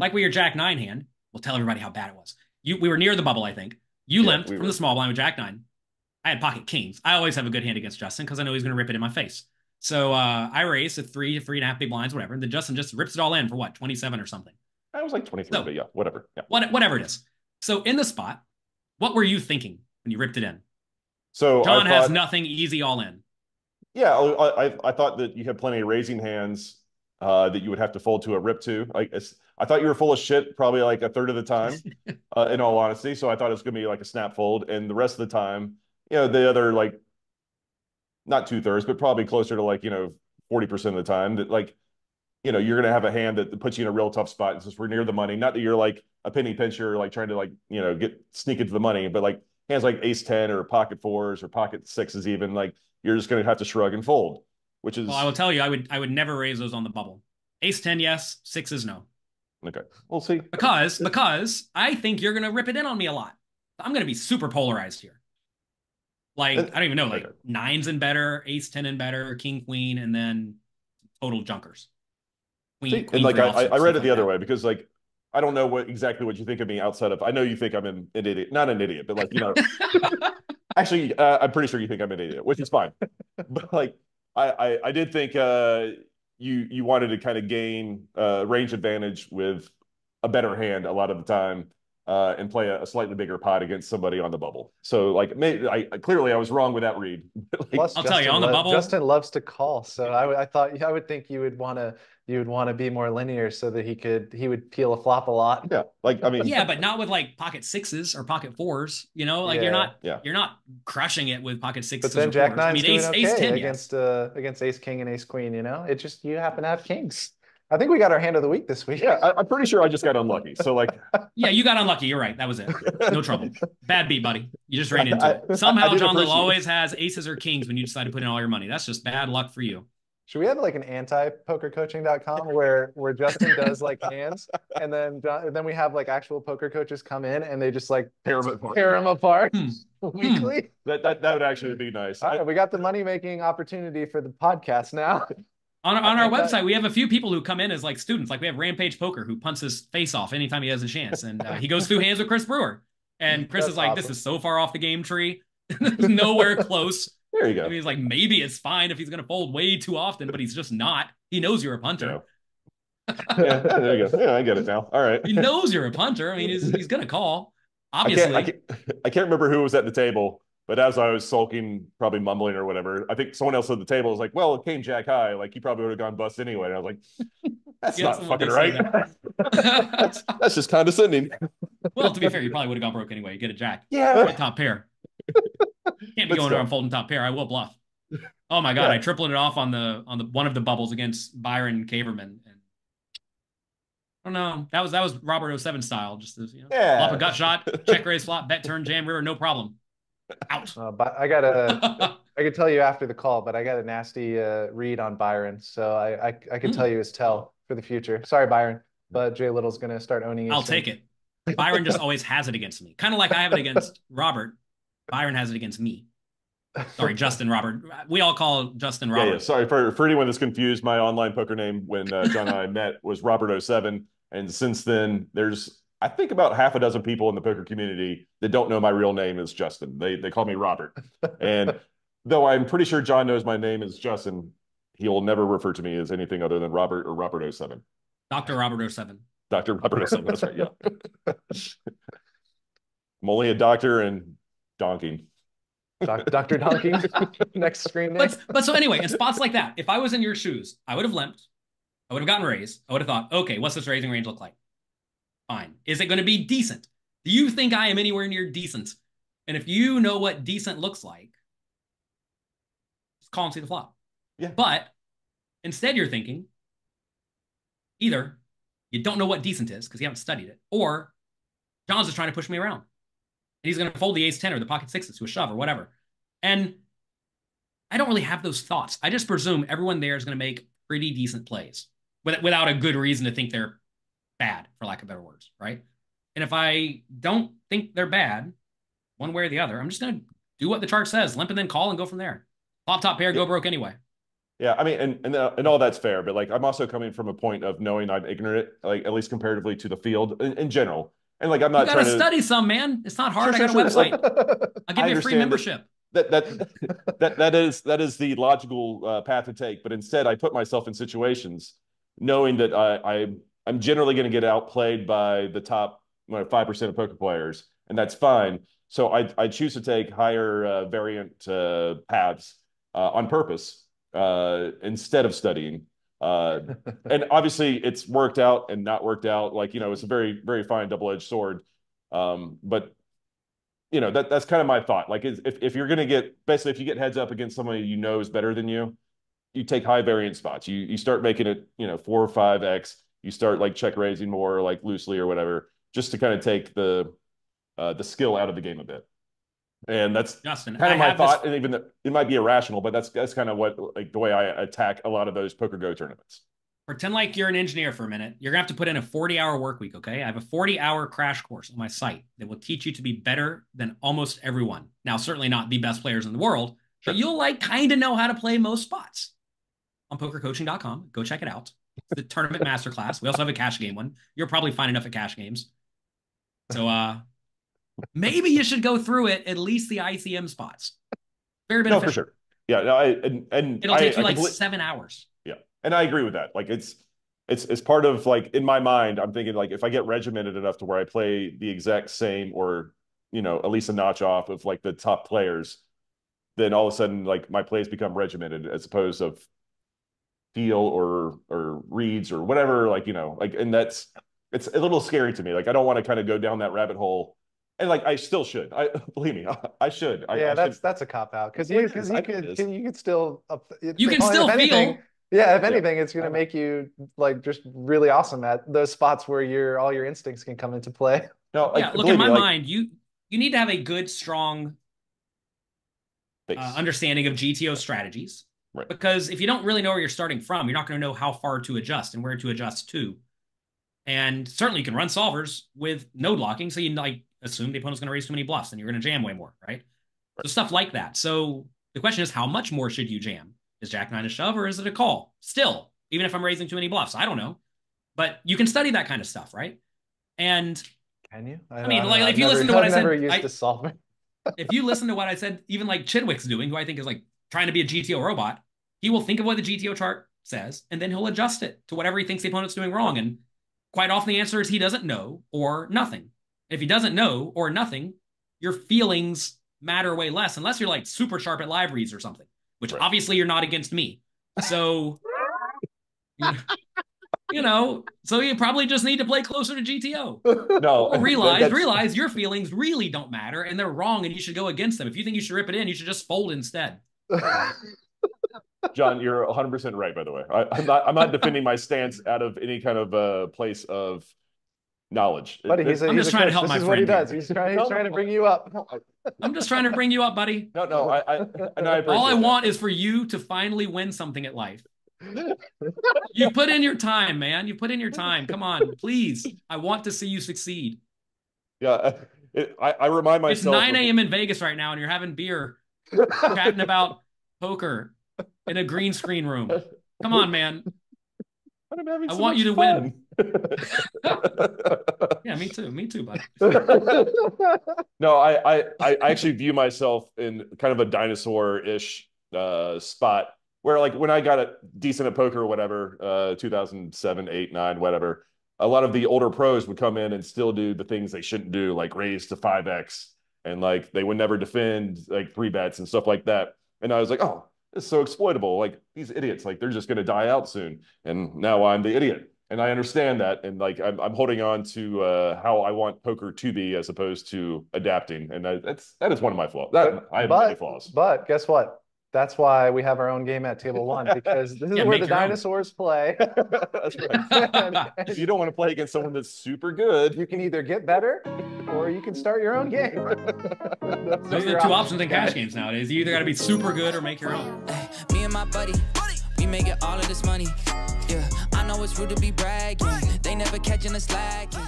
Like with your Jack Nine hand, we'll tell everybody how bad it was. You, we were near the bubble, I think. You Yeah, limped we from the small blind with Jack Nine. I had pocket kings. I always have a good hand against Justin because I know he's going to rip it in my face. So uh, I raise at three, three and a half big blinds, whatever. And then Justin just rips it all in for what, 27 or something. I was like 23, So- but yeah, whatever. Yeah. What, whatever it is. So in the spot, what were you thinking when you ripped it in? So John I has nothing easy all in. Yeah, I, I I thought that you had plenty of raising hands uh, that you would have to fold to a rip to. Like I thought you were full of shit probably like a third of the time, uh, in all honesty. So I thought it was gonna be like a snap fold, and the rest of the time, you know, the other like not two thirds, but probably closer to like you know forty percent of the time that like you know you're gonna have a hand that puts you in a real tough spot since we're near the money. Not that you're like a penny pincher, like trying to like you know get sneak into the money, but like hands like ace ten or pocket fours or pocket sixes even like you're just gonna have to shrug and fold, which is Well, I will tell you, I would I would never raise those on the bubble. Ace 10, yes. Sixes, no. okay. We'll see. Because because I think you're gonna rip it in on me a lot. I'm gonna be super polarized here. Like I don't even know, like okay. nines and better, ace ten and better, king queen, and then total junkers. Queen, See, queen and like I, I read it the like other that. way because like I don't know what exactly what you think of me outside of I know you think I'm an, an idiot, not an idiot, but like you know actually uh, I'm pretty sure you think I'm an idiot, which is fine. but like I, I I did think uh you you wanted to kind of gain uh range advantage with a better hand a lot of the time uh and play a, a slightly bigger pot against somebody on the bubble. So like maybe I clearly I was wrong with that read. Like, Plus, I'll tell you, on the bubble- Justin loves to call, so I, I thought I would think you would want to you would want to be more linear so that he could he would peel a flop a lot. yeah, like I mean yeah, but not with like pocket sixes or pocket fours. You know, like Yeah. you're not Yeah. you're not crushing it with pocket sixes. But then or Jack nine I mean, ace, okay ace ten, yes. against uh against Ace King and Ace Queen. You know, it just you happen to have kings. I think we got our hand of the week this week. yeah, I, I'm pretty sure I just got unlucky. So like Yeah, you got unlucky. You're right. That was it. No trouble. Bad beat, buddy. You just ran into I- it. I Somehow John Little always has aces or kings when you decide to put in all your money. That's just bad luck for you. Should we have like an anti-pokercoaching.com where where Justin does like hands and then John, and then we have like actual poker coaches come in and they just like tear 'em apart. tear them apart Hmm. weekly. That, that that would actually be nice. All I- we got the money making opportunity for the podcast now. On, on our think that- website, we have a few people who come in as like students. Like we have Rampage Poker who punts his face off anytime he has a chance, and uh, he goes through hands with Chris Brewer. And Chris That's is like, "This is so far off the game tree, nowhere close." there you I go. mean, he's like, "Maybe it's fine if he's going to fold way too often, but he's just not. He knows you're a punter. yeah, there you go. Yeah, I get it now. All right. He knows you're a punter. I mean, he's he's going to call. I Obviously, can't, I can't I can't remember who was at the table, but as I was sulking, probably mumbling or whatever, I think someone else at the table was like, "Well, it came Jack High. Like he probably would have gone bust anyway." And I was like, "That's Yeah, not fucking right. that's, that's just condescending." well, to be fair, you probably would have gone broke anyway. You get a jack. Yeah. At top pair. Can't be going around folding top pair. I will bluff. Oh my god, Yeah. I tripled it off on the on the one of the bubbles against Byron Kaverman. And I don't know. That was that was Robert 07 style. Just as, you know, Yeah. flop a gut shot, check raise flop, bet turn, jam river, no problem. Out. Uh, but I got a I could tell you after the call, but I got a nasty uh, read on Byron, so I I, I could Hmm. tell you his tell for the future. Sorry, Byron, but Jay Little's gonna start owning. I'll soon. take it. Byron just always has it against me. Kind of like I have it against Robert. Byron has it against me. Sorry, Justin Robert. We all call Justin Yeah, Robert. yeah. Sorry for for anyone that's confused. My online poker name when uh, John and I met was Robert07, and since then there's I think about half a dozen people in the poker community that don't know my real name is Justin. They they call me Robert, and though I'm pretty sure John knows my name is Justin, he will never refer to me as anything other than Robert or Robert07. Dr. Robert 07. Doctor Robert07. That's right. Yeah. I'm only a doctor and donking. Doc, Dr. Donkey, next screen name. But but so anyway, in spots like that, if I was in your shoes, I would have limped. I would have gotten raised. I would have thought, okay, what's this raising range look like? Fine. Is it going to be decent? Do you think I am anywhere near decent? And if you know what decent looks like, just call and see the flop. Yeah. But instead, you're thinking either you don't know what decent is because you haven't studied it, or John's just trying to push me around. And he's going to fold the ace 10 or the pocket sixes to a shove or whatever. And I don't really have those thoughts. I just presume everyone there is going to make pretty decent plays without a good reason to think they're bad, for lack of better words, right? And if I don't think they're bad, one way or the other, I'm just going to do what the chart says, limp and then call and go from there. Flop top pair, go broke anyway. Yeah, I mean, and and uh, and all that's fair, but like I'm also coming from a point of knowing I'm ignorant, like at least comparatively to the field in, in general. And like I'm not you gotta trying to study some, man. It's not hard. Sure, I got a sure, website. I'll give I you a free membership. that that that that is that is the logical uh, path to take. But instead, I put myself in situations knowing that I, I I'm generally going to get outplayed by the top five percent of poker players, and that's fine. So I I choose to take higher uh, variant uh, paths uh, on purpose uh, instead of studying. Uh, and obviously, it's worked out and not worked out. Like you know, it's a very very fine double edged sword. Um, but you know that that's kind of my thought. Like if if you're gonna get basically if you get heads up against somebody you know is better than you, you take high variant spots. You you start making it you know four or five x. You start like check raising more like loosely or whatever, just to kind of take the uh, the skill out of the game a bit. And that's Justin, kind I of my have this- thought. And even the, it might be irrational, but that's that's kind of what like the way I attack a lot of those poker go tournaments. Pretend like you're an engineer for a minute. You're gonna have to put in a 40 hour work week. Okay. I have a 40 hour crash course on my site that will teach you to be better than almost everyone. Now, certainly not the best players in the world, Sure. but you'll like kind of know how to play most spots on pokercoaching.com. Go check it out. The tournament masterclass. We also have a cash game one. You're probably fine enough at cash games. So uh maybe you should go through it, at least the ICM spots. Very beneficial. No, for sure. Yeah, no, I and and It'll I, take you I like seven hours. Yeah. And I agree with that. Like it's it's it's part of like in my mind, I'm thinking like if I get regimented enough to where I play the exact same or you know at least a notch off of like the top players, then all of a sudden like my plays become regimented as opposed of feel or or reads or whatever. Like you know like and that's it's a little scary to me. Like I don't want to kind of go down that rabbit hole. And like I still should. I believe me, I, I should. I, yeah, I that's should. that's a cop out because you because you could it is. you could still up, You can if still anything, feel yeah if Yeah. anything it's gonna Uh-huh. make you like just really awesome at those spots where your all your instincts can come into play. no, like, yeah, look in my me, like, mind, you you need to have a good, strong uh, understanding of GTO strategies. Right. Because if you don't really know where you're starting from, you're not going to know how far to adjust and where to adjust to. And certainly you can run solvers with node locking. So you like assume the opponent's going to raise too many bluffs and you're going to jam way more, right? So stuff like that. So the question is, how much more should you jam? Is Jack nine a shove or is it a call? Still, even if I'm raising too many bluffs, I don't know. But you can study that kind of stuff, right? And Can you? I mean, don't like, know. if I've you never- listen to what I I've said, I- to solve if you listen to what I said, even like Chidwick's doing, who I think is like trying to be a GTO robot, he will think of what the GTO chart says and then he'll adjust it to whatever he thinks the opponent's doing wrong. And quite often the answer is he doesn't know or nothing. If he doesn't know or nothing, your feelings matter way less unless you're like super sharp at live reads or something, which Right. obviously you're not against me. So, you know, so you probably just need to play closer to GTO. no, Or realize, realize your feelings really don't matter and they're wrong and you should go against them. If you think you should rip it in, you should just fold instead. John, you're 100 percent right. By the way, I, I'm not. I'm not defending my stance out of any kind of uh, place of knowledge. Buddy, he's a, I'm he's just a trying to help this my is what he friend does. He's trying, he's trying to bring you up. I'm just trying to bring you up, buddy. no, no. I, I, and I All I that. want is for you to finally win something at life. You put in your time, man. You put in your time. Come on, please. I want to see you succeed. Yeah, it, I, I remind It's 9 a.m. in Vegas right now, and you're having beer, chatting about poker in a green screen room. Come on, man. But I'm having I so want much you to fun. Yeah, me too. Me too, buddy. no, I, I, I actually view myself in kind of a dinosaur-ish uh, spot where, like, when I got a decent at poker or whatever, uh, 2007, 8, 9, whatever, a lot of the older pros would come in and still do the things they shouldn't do, like raise to 5x, and like they would never defend like three bets and stuff like that. And I was like, oh, it's so exploitable. Like these idiots, like they're just going to die out soon. And now I'm the idiot. And I understand that. And like I'm, I'm holding on to uh, how I want poker to be as opposed to adapting. And that, that's that is one of my flaws. That I have many flaws. but guess what? That's why we have our own game at table one because this is Yeah, where make the your own. dinosaurs play. that's right. If you don't want to play against someone that's super good, you can either get better or you can start your own game. That's Those are your the two options. options in cash games nowadays. You either got to be super good or make your own. Me and my buddy, we making all of this money. Yeah, I know it's rude to be bragging. They never catching us slacking.